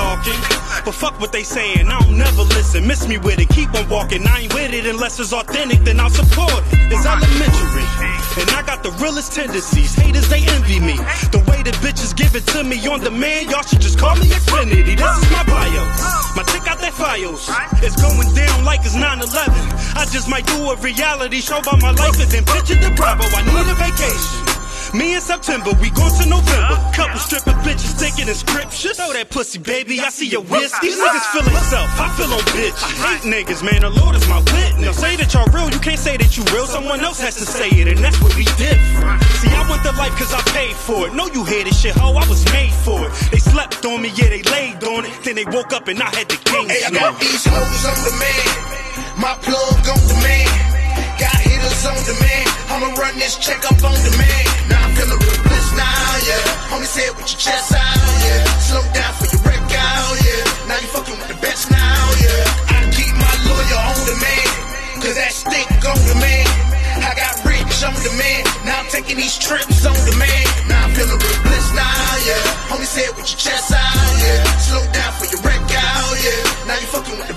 talking. But fuck what they saying, I don't never listen. Miss me with it, keep on walking. I ain't with it unless it's authentic, then I'll support it. It's elementary. And I got the realest tendencies. Haters, they envy me. The way that bitches give it to me on demand, y'all should just call me Xfinity. This is my bio. My tick out their files. It's going down like it's 9 11. I just might do a reality show about my life and then pitch it to Bravo. I need a vacation. Me in September, we going to November. Couple stripping bitches taking in scriptures. Throw that pussy, baby. I see your whisk. These niggas feel itself. I feel on bitch. I hate niggas, man. The Lord is my witness. Say that y'all real, you can't say that you real. Someone else has to say it, and that's what we different. See, I want the life cause I paid for it. No, you hear this shit, ho. I was made for it. They slept on me, yeah, they laid on it. Then they woke up and I had the game. Hey, I got these hoes on demand. My plug on demand. Got hitters on demand. I'ma run this check up on demand. Now I'm feeling real blessed now, yeah. Homie said with your chest out slow down for your wreck out, oh yeah. Now you fucking with the best now, oh yeah. I keep my lawyer on demand, cause that stick on demand. I got rich on demand, now I'm taking these trips on demand. Now I'm feeling real blessed. now, yeah. Homie said with your chest out, yeah. Slow down for your wreck out, yeah. Now you fucking with